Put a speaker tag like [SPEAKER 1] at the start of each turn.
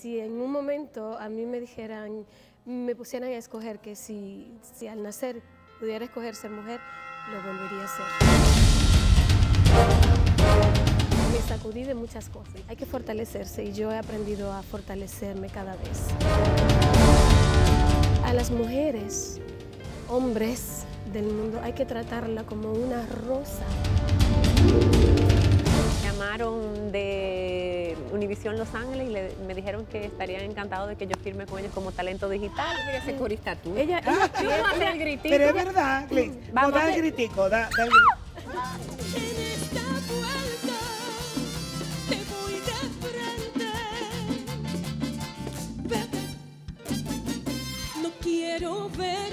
[SPEAKER 1] si en un momento a mí me dijeran, me pusieran a escoger que si, si al nacer pudiera escoger ser mujer, lo volvería a ser. Me sacudí de muchas cosas. Hay que fortalecerse y yo he aprendido a fortalecerme cada vez. A las mujeres, hombres del mundo, hay que tratarla como una rosa.
[SPEAKER 2] Univisión Los Ángeles y le- me dijeron que estarían encantados de que yo firme con ellos como talento digital.
[SPEAKER 3] Mira ese corista tú.
[SPEAKER 1] Ella, ella-
[SPEAKER 2] Vamos a hacer el gritito.
[SPEAKER 4] Pero es verdad, Glenn. No,
[SPEAKER 2] Vamos
[SPEAKER 4] da
[SPEAKER 2] a
[SPEAKER 4] el gritico, da, da el gritico.
[SPEAKER 5] En esta vuelta te voy de frente. Vete. No quiero ver